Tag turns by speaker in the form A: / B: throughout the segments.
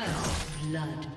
A: First blood.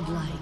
A: Godlike.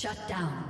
A: Shut down.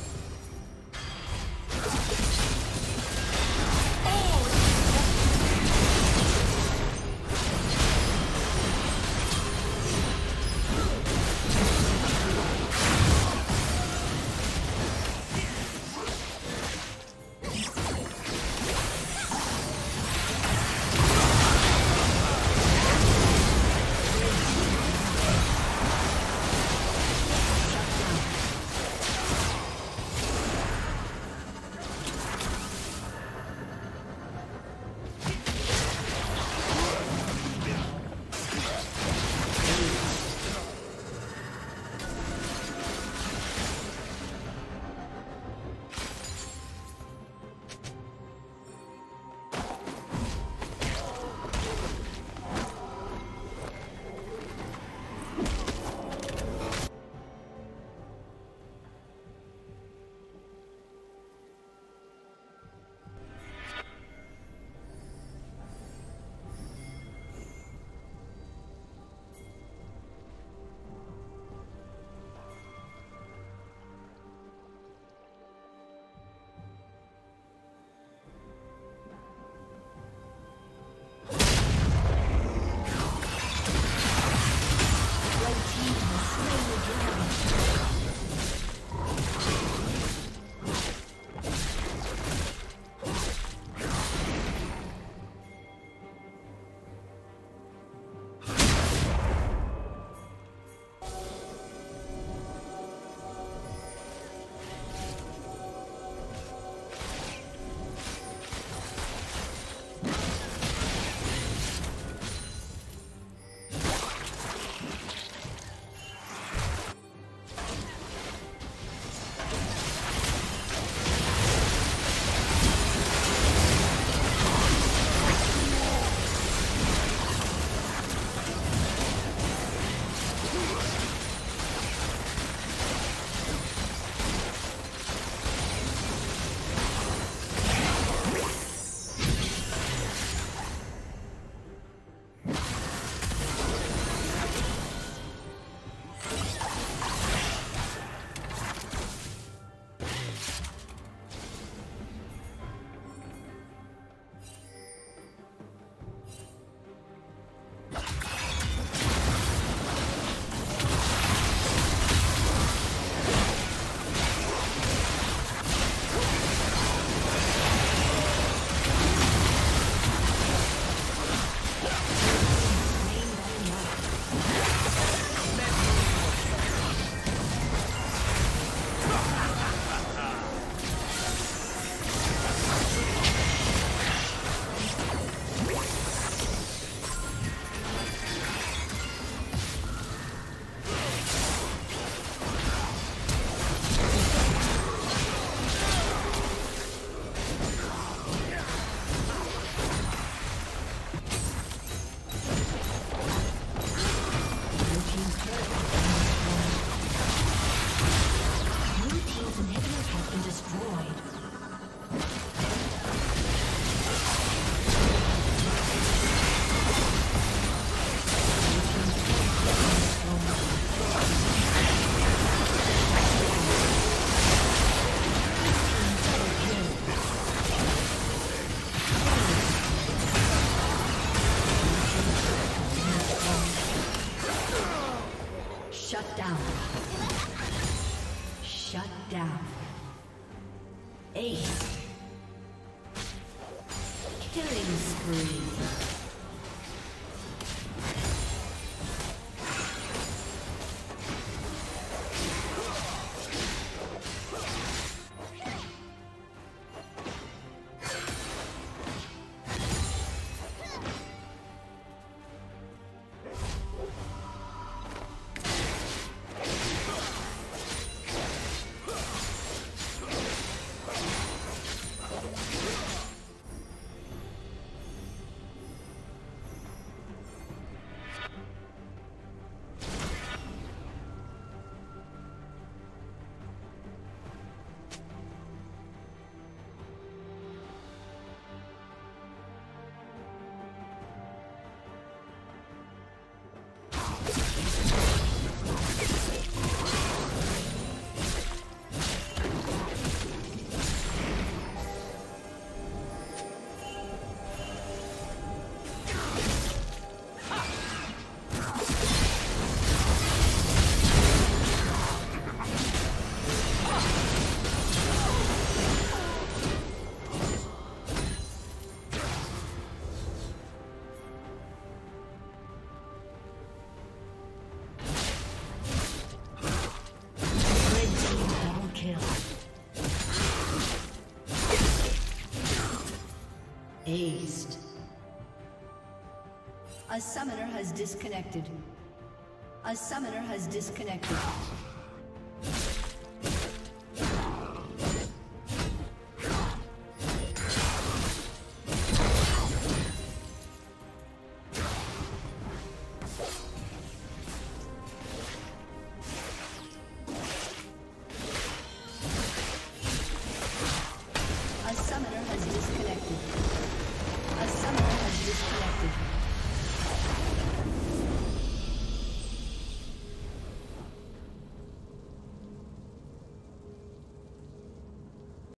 A: Aced. A summoner has disconnected. A summoner has disconnected.